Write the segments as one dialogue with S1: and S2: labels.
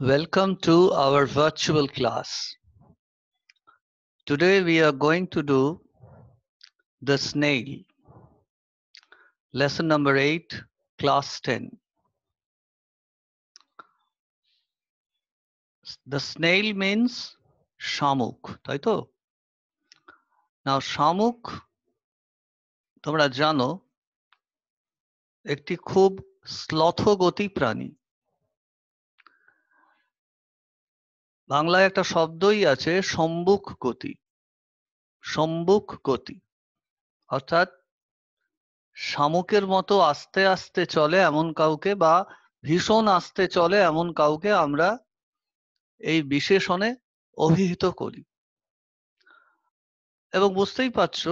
S1: Welcome to our virtual class. Today we are going to do the snail. Lesson number 8, class 10. The snail means শামুক তাই তো নাও শামুক তোমরা জানো একটি খুব স্লথগতি প্রাণী বাংলায় একটা শব্দই আছে সম্মুখ গতি। সম্মুখ গতি। অর্থাৎ শামুকের মতো আস্তে আস্তে চলে এমন কাউকে বা ভীষণ আস্তে চলে এমন কাউকে আমরা এই বিশেষণে অভিহিত করি। এবং বুঝতেই পারছ,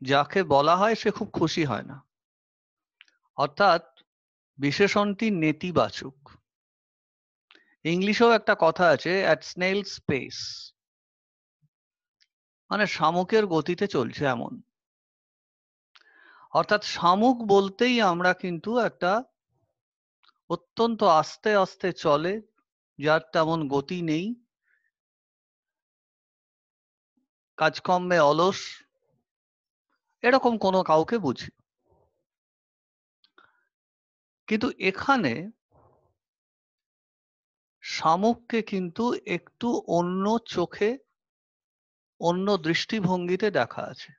S1: যাকে বলা হয় সে খুব খুশি হয় না। অর্থাৎ বিশেষণটি নেতিবাচক। ইংলিশেও একটা কথা আছে অ্যাট স্নেল স্পেস মানে শামুকের গতিতে চলছে এমন। অর্থাৎ শামুক বলতেই আমরা কিন্তু একটা অত্যন্ত আস্তে আস্তে চলে, যার তেমন গতি নেই। কাজকর্মে অলস। এরকম কোনো কাউকে বুঝি। কিন্তু এখানে শামুককে কিন্তু একটু অন্য চোখে, অন্য দৃষ্টিভঙ্গিতে দেখা আছে।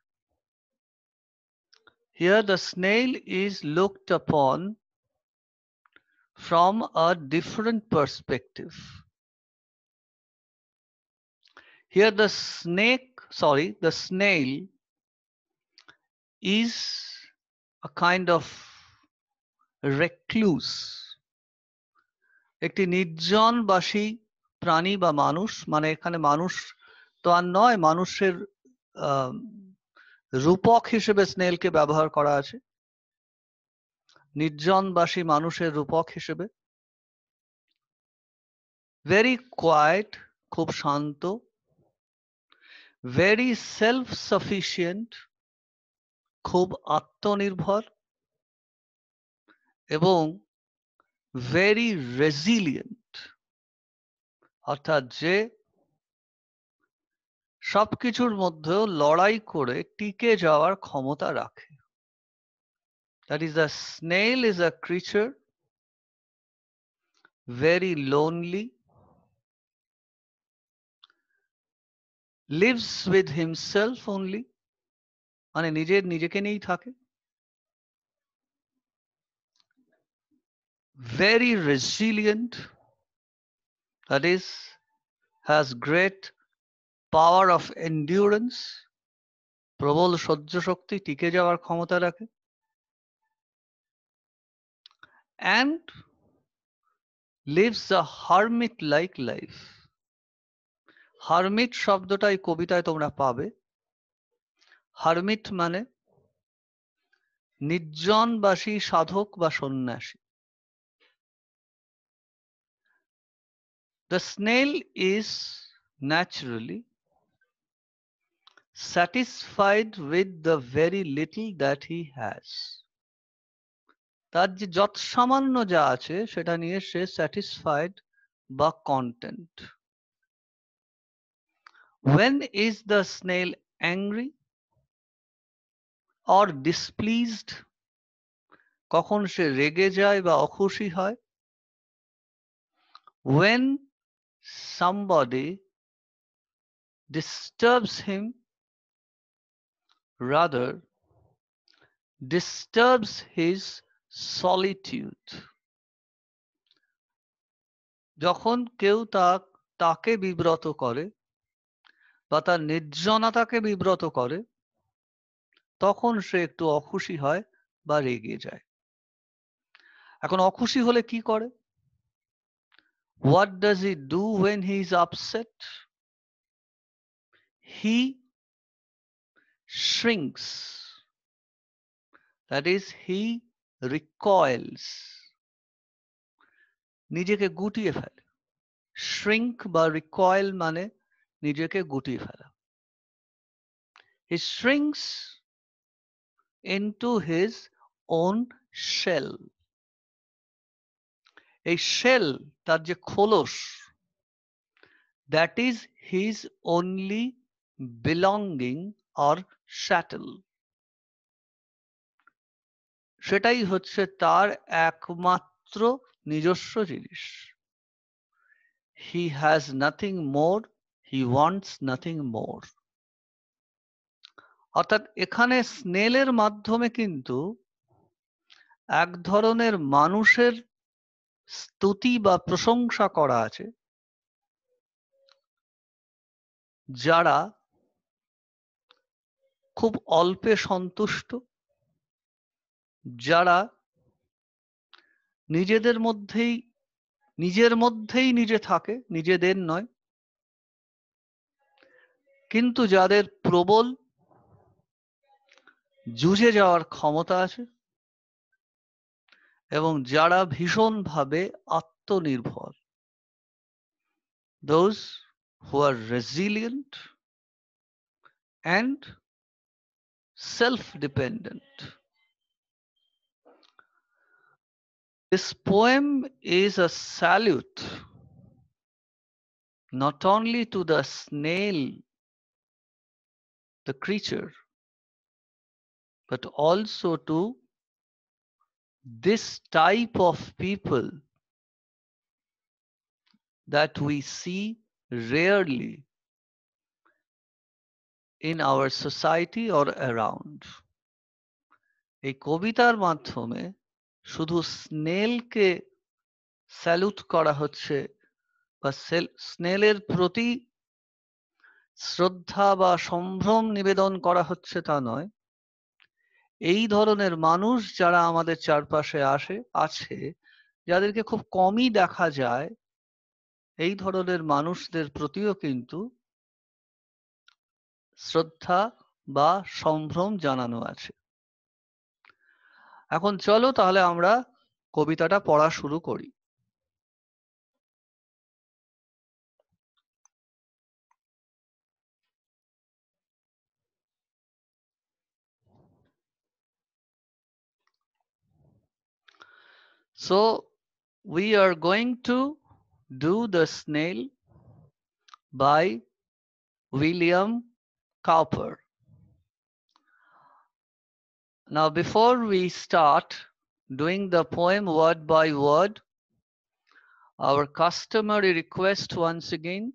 S1: Here the snail is looked upon from a different perspective here the snake sorry the snail is a kind of recluse একটি নির্জনবাসী প্রাণী বা মানুষ মানে এখানে মানুষ তো আর নয়, মানুষের রূপক হিসেবে স্নেলকে ব্যবহার করা আছে। নির্জনবাসী মানুষের রূপক হিসেবে। ভেরি কোয়াইট খুব শান্ত। ভেরি সেলফ সাফিসিয়েন্ট খুব আত্মনির্ভর। এবং ভেরি রেজিলিয়েন্ট অর্থাৎ যে সবকিছুর মধ্যেও লড়াই করে টিকে যাওয়ার ক্ষমতা রাখে। That is the snail is a creature very lonely lives with himself only মানে নিজের নিজেকে নিয়েই থাকে। Very resilient, that is, has great power of endurance, প্রবল সহ্য শক্তি টিকে যাওয়ার ক্ষমতা রাখে and lives a hermit like life hermit শব্দটা এই কবিতায় তোমরা পাবে হারমিট মানে নির্জনবাসী সাধক বা সন্ন্যাসী The snail is naturally satisfied with the very little that he has. তার যে যত সামান্য যা আছে সেটা নিয়ে সে স্যাটিসফাইড বা content when is the snail angry or displeased কখন সে রেগে যায় বা অখুশি হয় when somebody disturbs him, rather disturbs his solitude. যখন কেউ তাকে বিব্রত করে বা তার নির্জনতাকে বিব্রত করে তখন সে একটু অখুশি হয় বা রেগে যায় এখন অখুশি হলে কি করে What does he do when he is upset? He shrinks. That is, he recoils. নিজেকে গুটিয়ে ফেলে শ্রিঙ্ক বা রিকয়েল মানে নিজেকে গুটিয়ে ফেলা হি shrinks into his own shell এই শেল, তার যে খোলস that is his only belonging or chattel সেটাই হচ্ছে তার একমাত্র নিজস্ব জিনিস। He has nothing more he wants nothing more অর্থাৎ এখানে স্নেলের মাধ্যমে কিন্তু এক ধরনের মানুষের স্তুতি বা প্রশংসা করা আছে। যারা খুব অল্পে সন্তুষ্ট, যারা নিজেদের মধ্যেই, নিজের মধ্যেই নিজে থাকে, নিজেদের নয়, কিন্তু যাদের প্রবল জুঝে যাওয়ার ক্ষমতা আছে। এবং যারা ভীষণভাবে আত্মনির্ভর those who are resilient and self dependent This poem is a salute not only to the snail, the creature, but also to this type of people that we see rarely in our society or around. এই কবিতার মাধ্যমে শুধু স্নেলকে salute করা হচ্ছে বা স্নেলের প্রতি শ্রদ্ধা বা সম্ভ্রম নিবেদন করা হচ্ছে তা নয় এই ধরনের মানুষ যারা আমাদের চারপাশে আসে, আছে, যাদেরকে খুব কমই দেখা যায়, এই ধরনের মানুষদের প্রতিও কিন্তু শ্রদ্ধা বা সম্ভ্রম জানানো আছে। এখন চলো তাহলে আমরা কবিতাটা পড়া শুরু করি। So we are going to do the snail by William Cowper. Now, before we start doing the poem word by word, our customary request once again,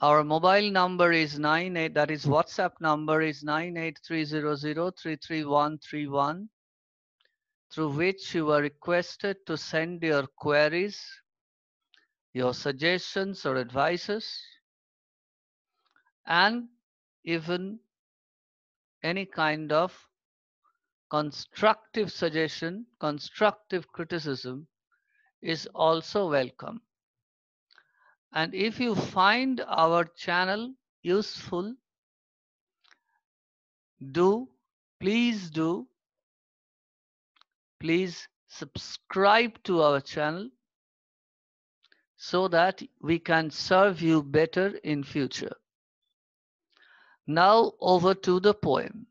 S1: our mobile number is 98, that is WhatsApp number is 98300333131, through which you are requested to send your queries, your suggestions or advices, and even any kind of constructive suggestion, constructive criticism is also welcome. And if you find our channel useful, do, please do, please subscribe to our channel so that we can serve you better in future. Now over to the poem.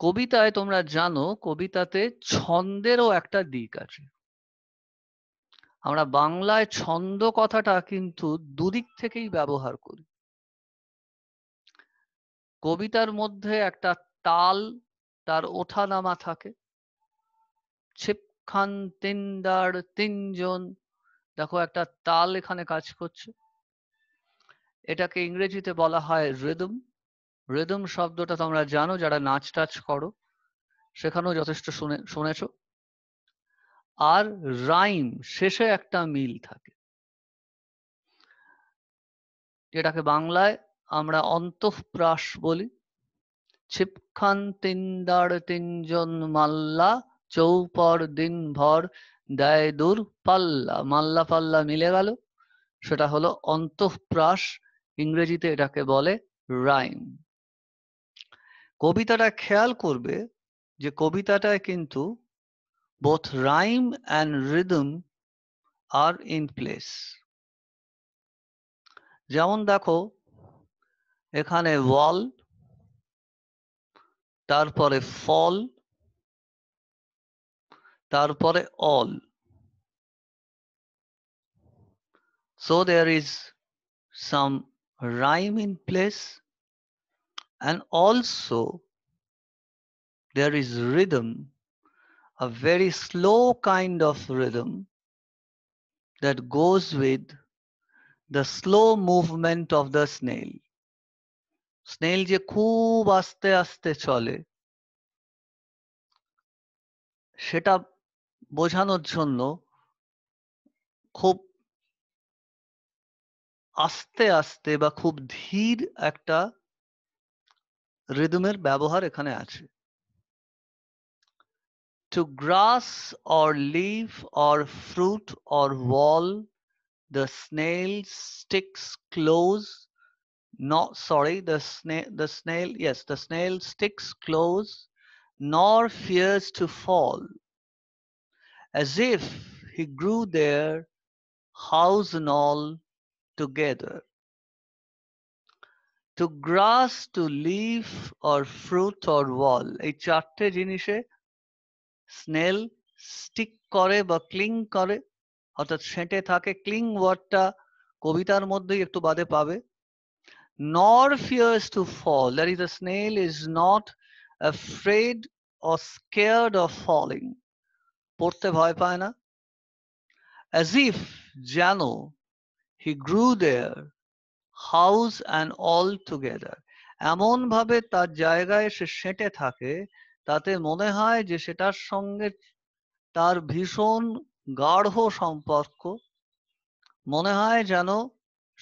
S1: কবিতায় তোমরা জানো কবিতাতে ছন্দেরও একটা দিক আছে আমরা বাংলায় ছন্দ কথাটা কিন্তু দুদিক থেকেই ব্যবহার করি কবিতার মধ্যে একটা তাল তার ওঠা নামা থাকে। ছিপখান তিনদার তিনজন, দেখো একটা তাল এখানে কাজ করছে। এটাকে ইংরেজিতে বলা হয় রিদম। রিদম শব্দটা তোমরা জানো, যারা নাচ টাচ করো, সেখানেও যথেষ্ট শুনে, শুনেছ। আর রাইম শেষে একটা মিল থাকে। যেটাকে বাংলায় আমরা অন্তঃপ্রাস বলি। ছিপখান তিনদার তিনজন মাল্লা, চৌপর দিন ভর দেয় দূর পাল্লা। মাল্লা পাল্লা মিলে গেল। সেটা হলো অন্তঃপ্রাস, ইংরেজিতে এটাকে বলে রাইম। কবিতাটা খেয়াল করবে যে কবিতাটায় কিন্তু both rhyme and rhythm are in place যেমন দেখো, এখানে ওয়াল তারপরে ফল তারপরে all so there is some rhyme in place and also there is rhythm a very slow kind of rhythm that goes with the slow movement of the snail snail যে খুব আস্তে আস্তে চলে, সেটা বোঝানোর জন্য খুব আস্তে আস্তে বা খুব ধীর একটা রিদমের ব্যবহার এখানে আছে। To grass or leaf or fruit or wall, the snail sticks close not sorry the snail the snail yes the snail sticks close nor fears to fall as if he grew there house and all together to grass to leaf or fruit or wall এই চারটে জিনিসে snail stick করে বা ক্লিং করে অর্থাৎ সেঁটে থাকে ক্লিং ওয়ার্ডটা কবিতার মধ্যেই একটু বাদে পাবে Nor fears to fall that is the snail is not afraid or scared of falling পড়তে ভয় পায় as if যেন he grew there house and all together এমন ভাবে তার জায়গায় সে সেঁটে থাকে তাতে মনে হয় যে সেটার সঙ্গে তার ভীষণ গাঢ় সম্পর্ক মনে হয় যেন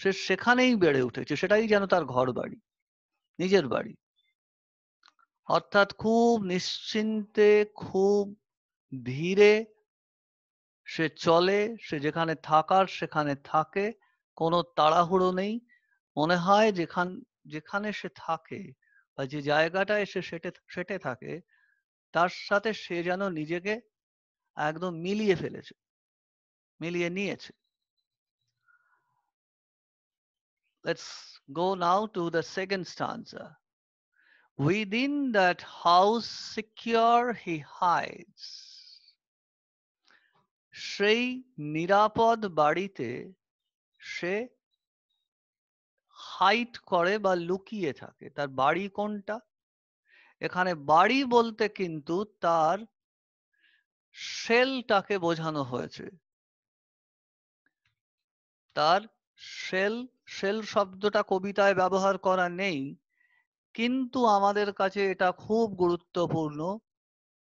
S1: সে সেখানেই বেড়ে উঠেছে, সেটাই যেন তার ঘর বাড়ি, নিজের বাড়ি। অর্থাৎ খুব নিশ্চিন্তে, খুব ধীরে সে চলে, সে যেখানে থাকার সেখানে থাকে, কোনো তাড়াহুড়ো নেই। মনে হয় যেখান, যেখানে সে থাকে বা যে জায়গাটায় সে সেটে সেটে থাকে, তার সাথে সে যেন নিজেকে একদম মিলিয়ে ফেলেছে, মিলিয়ে নিয়েছে। Let's go now to the second stanza within that house secure he hides সেই নিরাপদ বাড়িতে সে হাইট করে বা লুকিয়ে থাকে তার বাড়ি কোনটা এখানে বাড়ি বলতে কিন্তু তার শেলটাকে বোঝানো হয়েছে তার শেল শেল শব্দটা কবিতায় ব্যবহার করা নেই কিন্তু আমাদের কাছে এটা খুব গুরুত্বপূর্ণ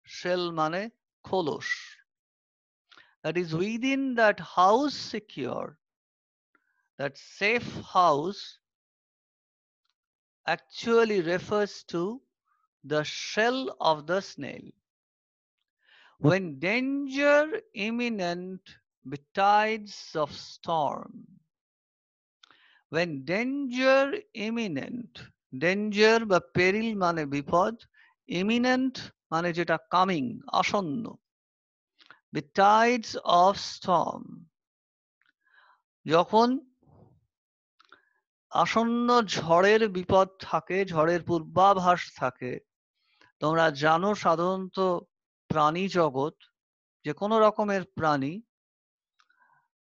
S1: শেল মানে খোলস that is within that house secure that safe house actually refers to the shell of the snail when danger imminent betides of storm when danger imminent, danger বা পেরিল মানে বিপদ, imminent মানে যেটা কামিং আসন্ন। Betides of storm. যখন আসন্ন ঝড়ের বিপদ থাকে, ঝড়ের পূর্বাভাস থাকে, তোমরা জানো সাধারণত প্রাণী জগৎ, যে কোনো রকমের প্রাণী,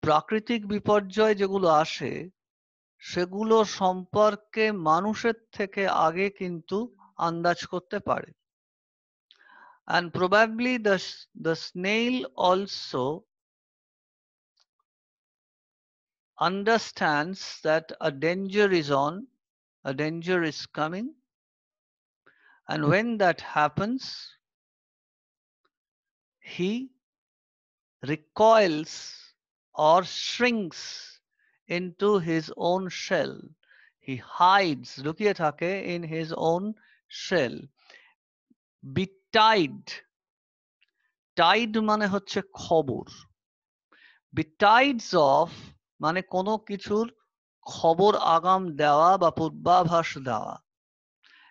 S1: প্রাকৃতিক বিপর্যয় যেগুলো আসে সেগুলো সম্পর্কে মানুষের থেকে আগে কিন্তু আন্দাজ করতে পারে and probably the the snail also understands that a danger is on a danger is coming and when that happens he recoils or shrinks into his own shell. He hides, লুকিয়ে থাকে in his own shell. Betide tide মানে হচ্ছে খবর. বিটাইডস of মানে কোনো কিছুর খবর, আগাম দেওয়া বা পূর্বাভাস দেওয়া।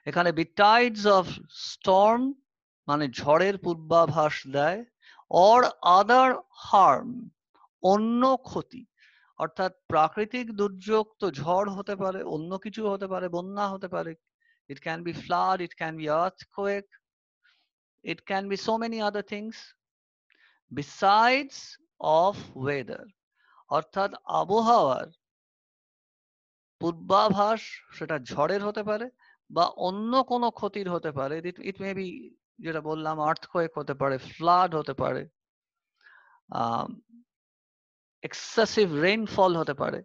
S1: এখানে বিটাইডস অফ স্টর্ম মানে ঝড়ের পূর্বাভাস দেয় অর আদার হার্ম অন্য ক্ষতি। অর্থাৎ প্রাকৃতিক দুর্যোগ তো ঝড় হতে পারে, অন্য কিছু হতে পারে, বন্যা হতে পারে। It can be flood it can be earthquake it can be so many other things besides of weather. অর্থাৎ আবহাওয়ার পূর্বাভাস সেটা ঝড়ের হতে পারে বা অন্য কোনো ক্ষতির হতে পারে। ইট মে বি যেটা বললাম আর্থকোয়েক হতে পারে ফ্লাড হতে পারে। এক্সেসিভ রেইনফল হতে পারে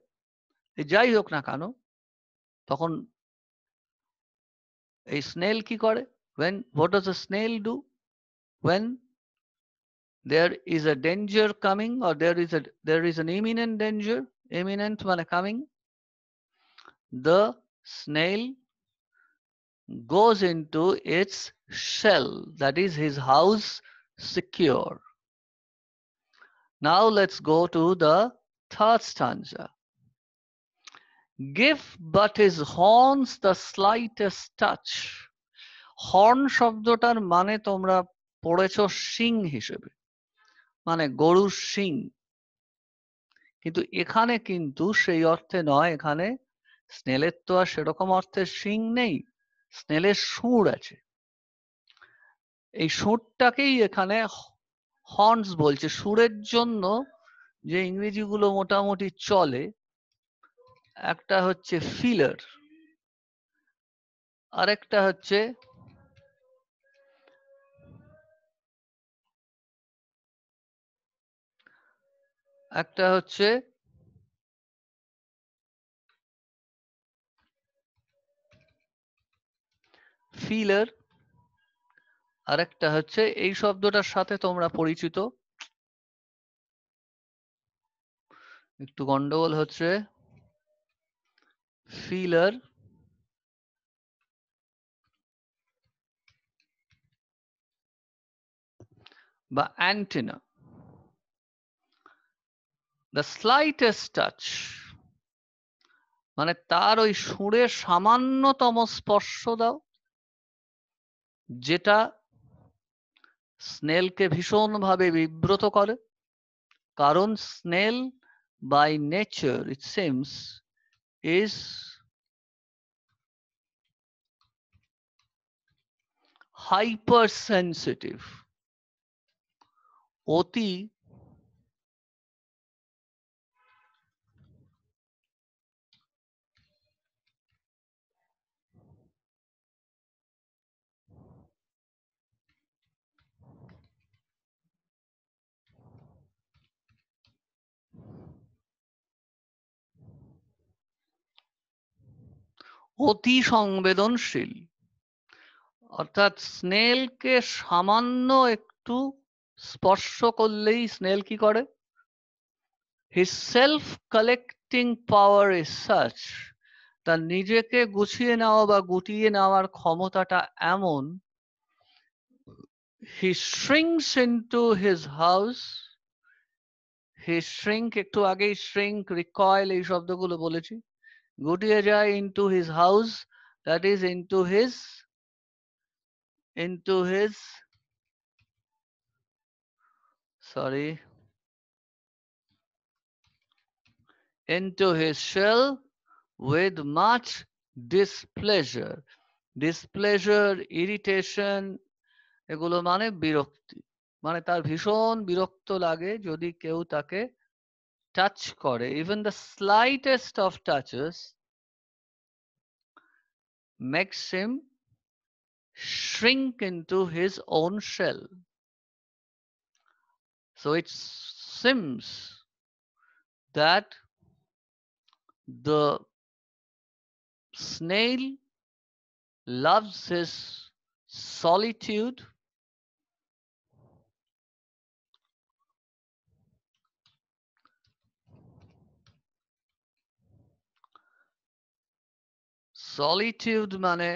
S1: যাই হোক না কেন তখন এই স্নেল কি করে when what does a snail do when there is a danger coming or there is a there is an imminent danger imminent মানে coming the snail goes into its shell that is his house secure now let's go to the third stanza. Give but his horns the slightest touch. Horn শব্দটার মানে তোমরা পড়েছ সিং হিসেবে মানে গরুর সিং কিন্তু এখানে কিন্তু সেই অর্থে নয়, এখানে স্নেলের তো আর সেরকম অর্থে সিং নেই, স্নেলের সুর আছে। এই সুরটাকেই এখানে হর্নস বলছে, সুরের জন্য যে ইংরেজিগুলো মোটামুটি চলে, একটা হচ্ছে ফিলার, আরেকটা হচ্ছে একটা হচ্ছে ফিলার আরেকটা হচ্ছে, এই শব্দটার সাথে তোমরা পরিচিত। একটু গন্ডগোল হচ্ছে। ফিলার। বা অ্যান্টেনা। The slightest touch. মানে তার ওই সুরে সামান্যতম স্পর্শ দাও, যেটা স্নেলকে ভীষণভাবে বিব্রত করে। কারণ snail by nature it seems is hypersensitive অতি অতি সংবেদনশীল অর্থাৎ স্নেলকে সামান্য একটু স্পর্শ করলেই স্নেল কি করে? His self collecting power is such তার নিজেকে গুছিয়ে নেওয়া বা গুটিয়ে নেওয়ার ক্ষমতাটা এমন he shrinks into his house he shrink একটু আগেই শ্রিঙ্ক রিকয়েল এই শব্দগুলো বলেছি যায় into his house that is into his into his sorry into his shell with much displeasure displeasure irritation এগুলো মানে বিরক্তি মানে তার ভীষণ বিরক্ত লাগে যদি কেউ তাকে touch করে even the slightest of touches makes him shrink into his own shell. So it seems that the snail loves his solitude solitude মানে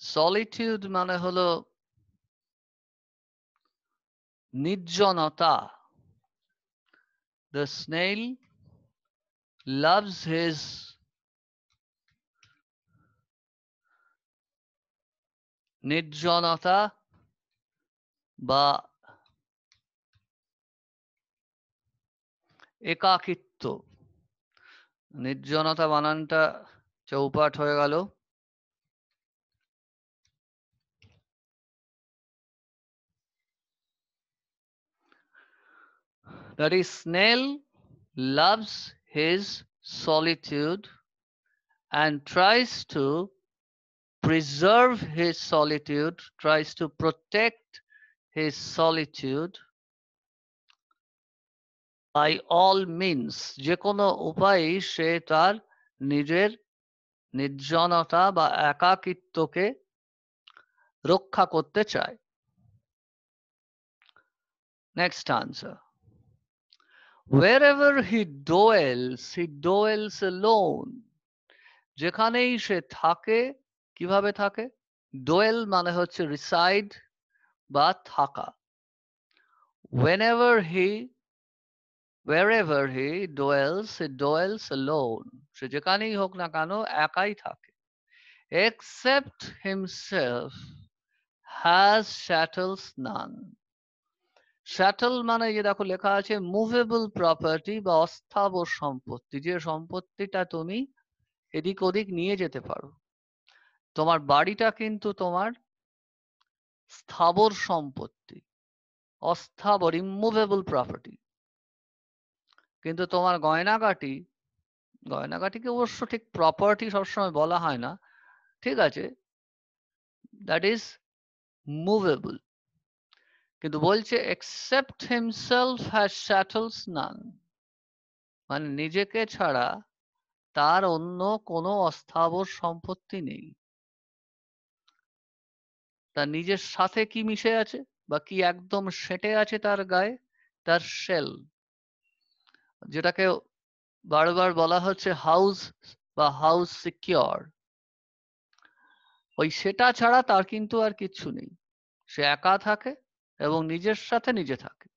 S1: সলিটিউড মানে হলো নির্জনতা। The snail loves his নির্জনতা বা একাকিত্ব। যুক্ত নির্জনতা বানানটা চৌপাট হয়ে গেল। That is snail loves his solitude and tries to preserve his solitude tries to protect his solitude by all means যে কোনো উপায়ে সে তার নিজের নির্জনতা বা একাকিত্বকে রক্ষা করতে চায়। Next answer wherever he dwells he dwells alone. যেখানেই সে থাকে, কীভাবে থাকে? ডোয়েল মানে হচ্ছে রিসাইড বা থাকা। Whenever he wherever he dwells he dwells alone. সে যেখানেই হোক না কেন একাই থাকে except himself has shattles none. শ্যাটল মানে যে দেখো লেখা আছে মুভেবল প্রপার্টি বা অস্থাবর সম্পত্তি। যে সম্পত্তিটা তুমি এদিক ওদিক নিয়ে যেতে পারো। তোমার বাড়িটা কিন্তু তোমার স্থাবর সম্পত্তি, অস্থাবর ইমুভেবল প্রপার্টি কিন্তু তোমার গয়নাগাটি, গয়নাগাটিকে অবশ্য ঠিক প্রপার্টি সবসময় বলা হয় না। ঠিক আছে? দ্যাট ইজ মুভেবল কিন্তু বলছে except himself has chattels none মানে নিজেকে ছাড়া তার অন্য কোনো অস্থাবর সম্পত্তি নেই। তার নিজের সাথে কি মিশে আছে? বা কি একদম সেটে আছে তার গায়ে? তার শেল যেটাকে বারবার বলা হচ্ছে হাউস বা হাউস সিকিওর ওই সেটা ছাড়া তার কিন্তু আর কিচ্ছু নেই। সে একা থাকে এবং নিজের সাথে নিজে থাকে।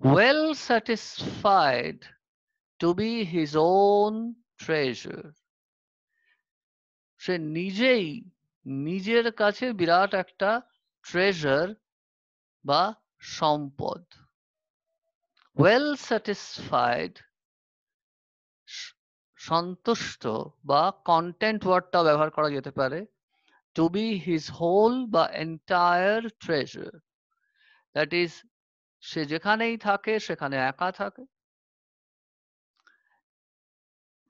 S1: Well satisfied to be his own treasure সে নিজেই নিজের কাছে বিরাট একটা ট্রেজার বা সম্পদ। ওয়েল স্যাটিসফাইড সন্তুষ্ট বা কন্টেন্ট ওয়ার্ডটা ব্যবহার করা যেতে পারে টু বি হিজ হোল বা এন্টায়ার ট্রেজার দ্যাট ইজ সে যেখানেই থাকে, সেখানে একা থাকে।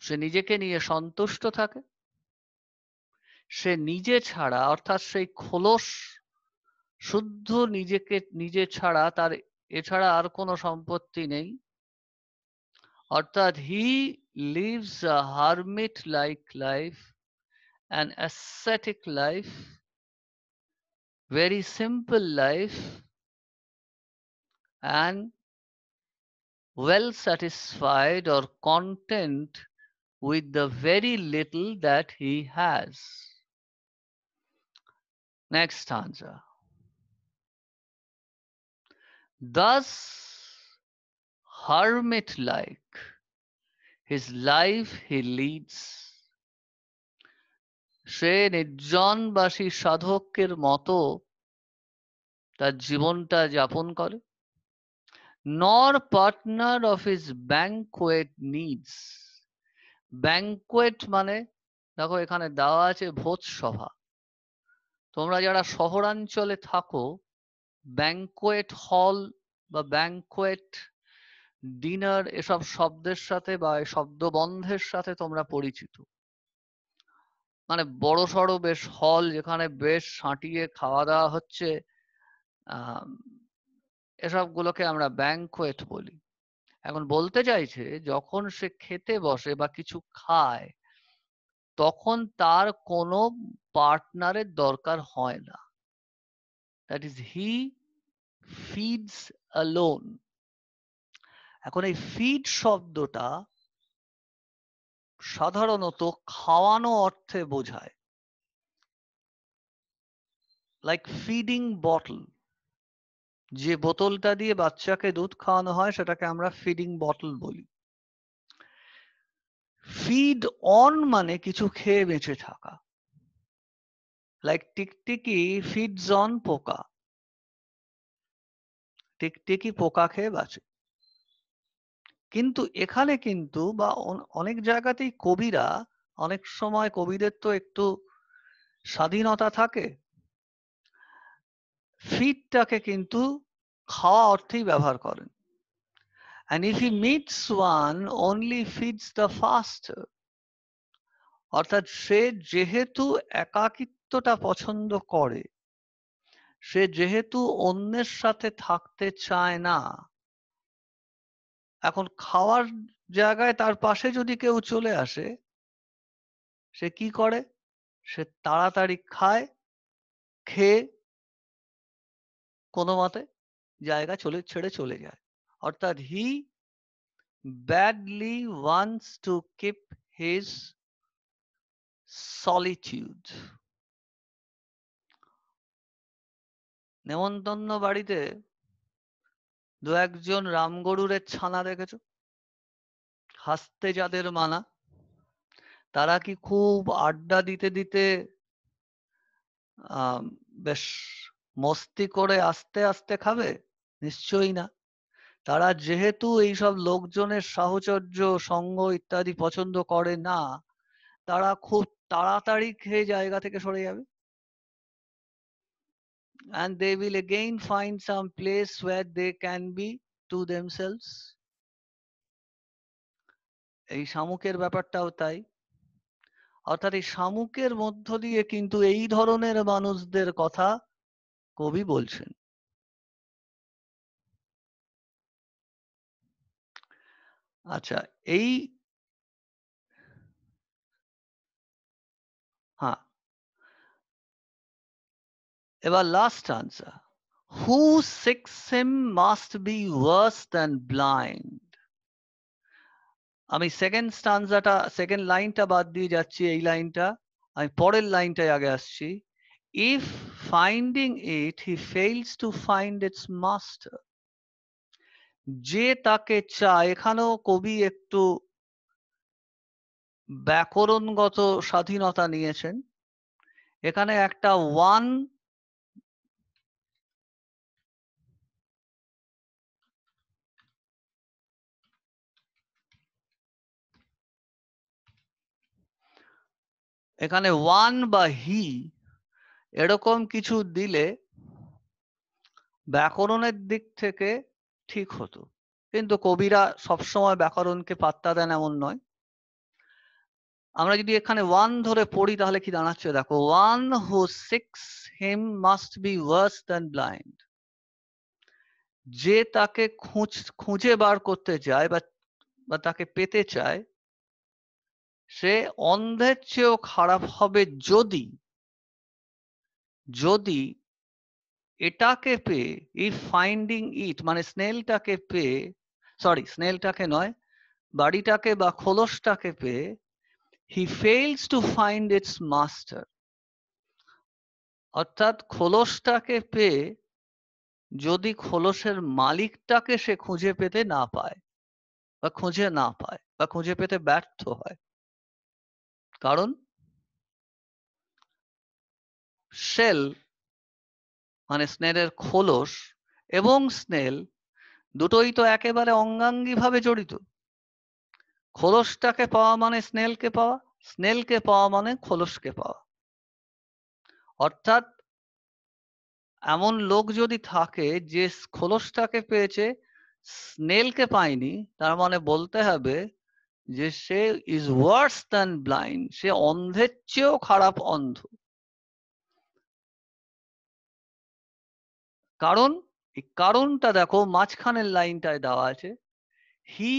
S1: সে নিজেকে নিয়ে সন্তুষ্ট থাকে। সে নিজে ছাড়া, অর্থাৎ সেই খোলস, শুদ্ধ নিজেকে, নিজে ছাড়া তার এছাড়া আর কোনো সম্পত্তি নেই অর্থাৎ he lives a hermit like life an ascetic life very simple life and well satisfied or content with the very little that he has. Next stanza. Thus, hermit like, his life he leads. সে নির্জনবাসী সাধকের মতো তার জীবনটা যাপন করে nor partner of his banquet needs banquet মানে দেখো এখানে দেওয়া আছে ভোজ সভা তোমরা যারা শহরাঞ্চলে থাকো ব্যাংকোয়েট হল বা ব্যাংকোয়েট ডিনার এসব শব্দের সাথে বা শব্দ বন্ধের সাথে তোমরা পরিচিত। মানে বড় সড়ো বেশ হল যেখানে বেশ সাঁটিয়ে খাওয়া দাওয়া হচ্ছে এসব গুলোকে আমরা ব্যাংকোয়েট বলি। এখন বলতে চাইছে যখন সে খেতে বসে বা কিছু খায়, তখন তার কোনো পার্টনারের দরকার হয় না। That is he feeds alone এখন এই ফিড শব্দটা সাধারণত খাওয়ানো অর্থে বোঝায়। লাইক ফিডিং বটল যে বোতলটা দিয়ে বাচ্চাকে দুধ খাওয়ানো হয়, সেটাকে আমরা ফিডিং বটল বলি। ফিড অন মানে কিছু খেয়ে বেঁচে থাকা। লাইক টিকটিকি ফিডস অন পোকা। টিকটিকি পোকা খেয়ে বাঁচে কিন্তু এখানে কিন্তু বা অনেক জায়গাতেই কবিরা অনেক সময় কবিদের তো একটু স্বাধীনতা থাকে ফিডটাকে কিন্তু খাওয়া অর্থেই ব্যবহার করেন And if he meets one, only feeds the faster. অর্থাৎ সে যেহেতু একাকিত্বটা পছন্দ করে সে যেহেতু অন্যের সাথে থাকতে চায় না। এখন খাওয়ার জায়গায় তার পাশে যদি কেউ চলে আসে, সে কি করে? সে তাড়াতাড়ি খায়, খেয়ে কোনো মতে জায়গা চলে, ছেড়ে চলে যায়। অর্থাৎ হি badly wants to keep his solitude নেমন্তন্ন বাড়িতে দু একজন রামগরুরের ছানা দেখেছ? হাসতে যাদের মানা, তারা কি খুব আড্ডা দিতে দিতে বেশ মস্তি করে আস্তে আস্তে খাবে? নিশ্চয়ই না। তারা যেহেতু এইসব লোকজনের সাহচর্য, সঙ্গ ইত্যাদি পছন্দ করে না, তারা খুব তাড়াতাড়ি খেয়ে জায়গা থেকে সরে যাবে। And they will again find some place where they can be to themselves. এই শামুকের ব্যাপারটাও তাই। অর্থাৎ এই শামুকের মধ্য দিয়ে কিন্তু এই ধরনের মানুষদের কথা কবি বলছেন। আচ্ছা এই হ্যাঁ এবার last answer who seeks him must be worse than blind আমি সেকেন্ড স্টানজাটা সেকেন্ড লাইনটা বাদ দিয়ে যাচ্ছি এই লাইনটা আমি পরের লাইনটায় আগে আসছি। If finding it he fails to find its master যে তাকে চায়, এখানেও কবি একটু ব্যাকরণগত স্বাধীনতা নিয়েছেন। এখানে একটা ওয়ান এখানে ওয়ান বা হি এরকম কিছু দিলে ব্যাকরণের দিক থেকে ঠিক হতো। কিন্তু কবিরা সবসময় ব্যাকরণকে পাত্তা দেন এমন নয়। আমরা যদি এখানে ওয়ান ধরে পড়ি, তাহলে কি দাঁড়াচ্ছে? দেখো one who seeks him must be worse than blind যে তাকে খুঁজ, খুঁজে বার করতে চায় বা তাকে পেতে চায় সে অন্ধের চেয়েও খারাপ হবে যদি যদি এটাকে পেয়ে ইফ ফাইন্ডিং ইট মানে স্নেলটাকে পেয়ে সরি স্নেলটাকে নয়, বাড়িটাকে বা খোলসটাকে পেয়ে he fails to find its master অর্থাৎ খোলসটাকে পেয়ে, যদি খোলসের মালিকটাকে সে খুঁজে পেতে না পায়, বা খুঁজে না পায়, বা খুঁজে পেতে ব্যর্থ হয় কারণ? শেল মানে স্নেলের খোলস এবং স্নেল দুটোই তো একেবারে অঙ্গাঙ্গি ভাবে জড়িত। খোলসটাকে পাওয়া মানে স্নেলকে পাওয়া স্নেলকে পাওয়া মানে খোলসকে পাওয়া। অর্থাৎ এমন লোক যদি থাকে যে খোলসটাকে পেয়েছে, স্নেলকে পায়নি, তার মানে বলতে হবে যে সে ইজ ওয়ার্স দ্যান ব্লাইন্ড সে অন্ধের চেয়েও খারাপ অন্ধ। কারণ, এই কারণটা দেখো, মাঝখানের লাইনটায় দেওয়া আছে হি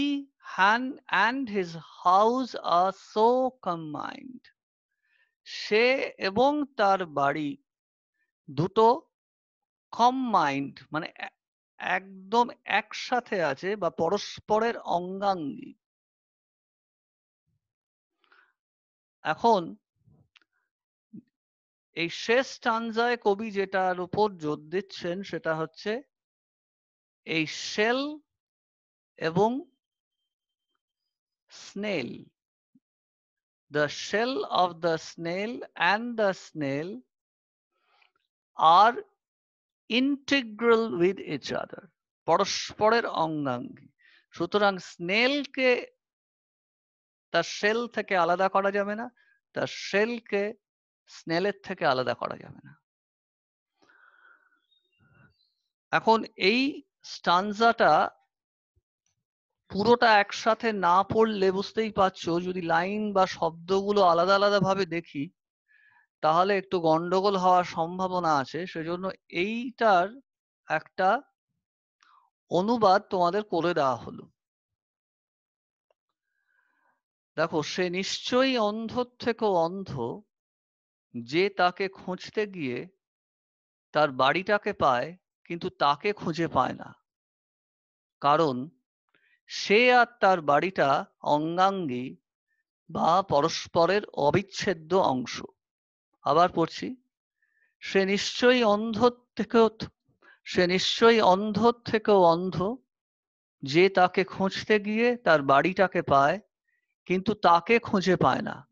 S1: হ্যান and his house are so combined সে এবং তার বাড়ি দুটো কম্বাইন্ড মানে একদম একসাথে আছে বা পরস্পরের অঙ্গাঙ্গী। এখন এই শেষ টানজায় কবি যেটার উপর জোর দিচ্ছেন সেটা হচ্ছে এই শেল এবং snail. the shell of the snail and the snail are integral with each other পরস্পরের অঙ্গাঙ্গী। সুতরাং স্নেলকে তার শেল থেকে আলাদা করা যাবে না, তার শেলকে স্নেলের থেকে আলাদা করা যাবে না। এখন এই স্টানজাটা পুরোটা একসাথে না পড়লে বুঝতেই পারছ, যদি লাইন বা শব্দগুলো আলাদা আলাদা ভাবে দেখি, তাহলে একটু গন্ডগোল হওয়ার সম্ভাবনা আছে। সেজন্য এইটার একটা অনুবাদ তোমাদের করে দেওয়া হলো। দেখো, সে নিশ্চয়ই অন্ধর থেকেও অন্ধ যে তাকে খুঁজতে গিয়ে তার বাড়িটাকে পায়, কিন্তু তাকে খুঁজে পায় না। কারণ সে আর তার বাড়িটা অঙ্গাঙ্গী বা পরস্পরের অবিচ্ছেদ্য অংশ। আবার পড়ছি, সে নিশ্চয়ই অন্ধ থেকেও, সে নিশ্চয়ই অন্ধ থেকেও অন্ধ যে তাকে খুঁজতে গিয়ে তার বাড়িটাকে পায় কিন্তু তাকে খুঁজে পায় না।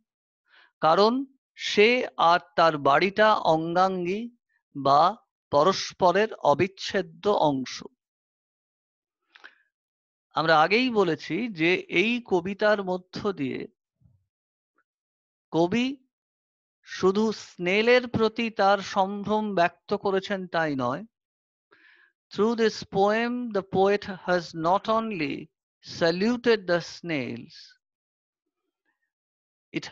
S1: কারণ সে আর তার বাড়িটা অঙ্গাঙ্গী বা পরস্পরের অবিচ্ছেদ্য অংশ। আমরা আগেই বলেছি যে এই কবিতার মধ্য দিয়ে কবি শুধু স্নেলের প্রতি তার সম্ভ্রম ব্যক্ত করেছেন তাই নয় Through this poem, the poet has not only saluted the snails, it,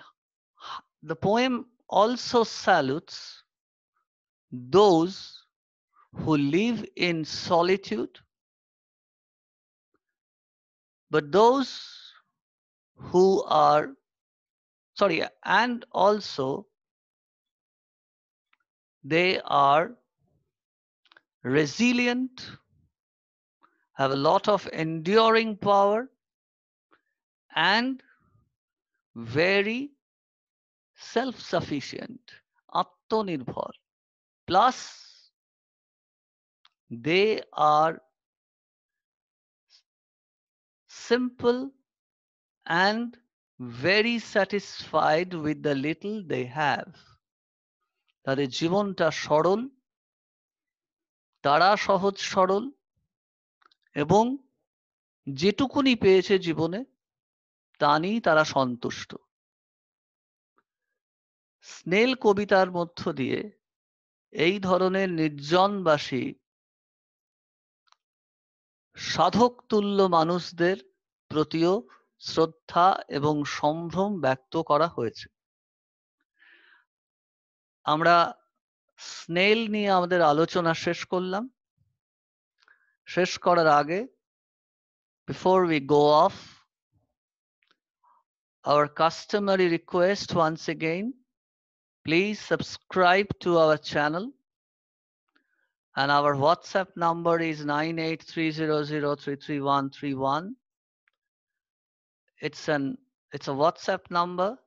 S1: the poem also salutes those who live in solitude, but those who are, sorry, and also they are resilient, have a lot of enduring power, and very self-sufficient, আত্মনির্ভর. Plus, they are simple and very satisfied with the little they have. তাদের জীবনটা সরল তারা সহজ সরল এবং যেটুকুনি পেয়েছে জীবনে তা নিয়েই তারা সন্তুষ্ট। স্নেল কবিতার মধ্য দিয়ে এই ধরনের নির্জনবাসী সাধক তুল্য মানুষদের প্রতিও শ্রদ্ধা এবং সম্ভ্রম ব্যক্ত করা হয়েছে। আমরা স্নেল নিয়ে আমাদের আলোচনা শেষ করলাম। শেষ করার আগে before we go off our customary request once again. Please subscribe to our channel. And our whatsapp number is 98300333131 it's an it's a whatsapp number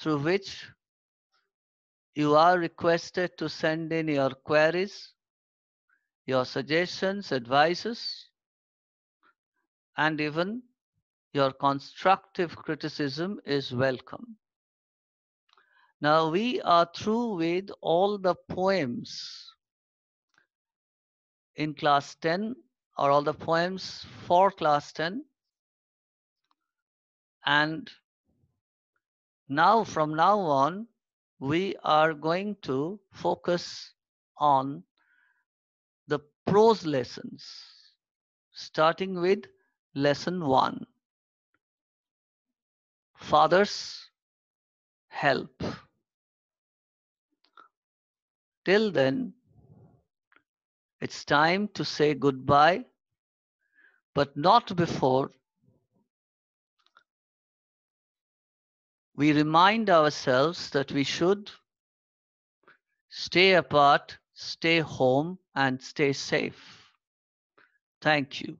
S1: through which you are requested to send in your queries, your suggestions, advices, and even your constructive criticism is welcome. Now we are through with all the poems in class 10 or all the poems for class 10 and now from now on we are going to focus on the prose lessons, starting with lesson one. Father's help. Till then, it's time to say goodbye, but not before we remind ourselves that we should stay apart, stay home, and stay safe. Thank you.